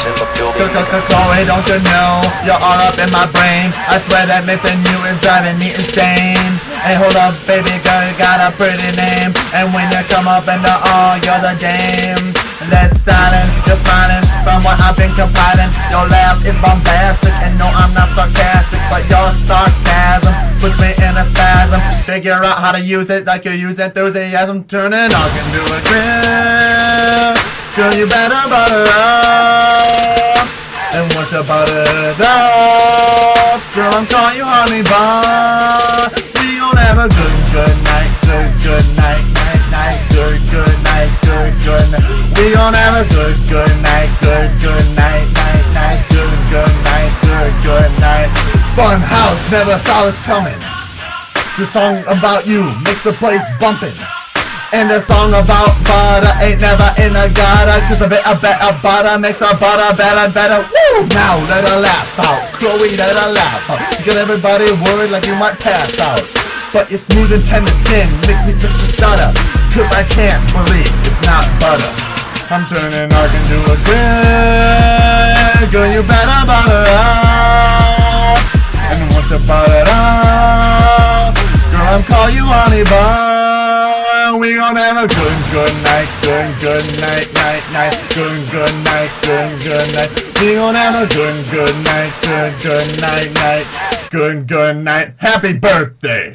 Chloe, don't you know you're all up in my brain? I swear that missing you is driving me insane. Hey, hold up, baby girl, you got a pretty name. And when you come up and all, you're the dame. Let's start it, just smiling from what I've been compiling. Your laugh is bombastic, and no, I'm not sarcastic, but your sarcasm puts me in a spasm. Figure out how to use it like you use enthusiasm. Turn it Ogg into a grip. Girl, you better butter up. And once you butter it girl, I'm calling you honey bunn. We gon' have a good, good night, good, good night, night, night, good, good night, good, good night. We gon' have a good, good night, good, good night, night, night, good, good night, good, good night. Bunn House, never saw this coming. The song about you makes the place bumping. And the song about butter. Ain't never in a gutter. Cause a bit of better butter makes our butter better, better. Woo! Now let her laugh out. Chloe let her laugh out. You got everybody worried like you might pass out. But your smooth and tender skin. Make me just a stutter. Cause I can't believe it's not butter. I'm turning Ogg into a grin Girl you better butter up. And once you butter up Girl I'm call you honey bunn we gonna have a good, good night, good, good night, night, night, good, good night, good, good night. We gonna have a good, good night, good, good night, night, good, good night. Happy birthday!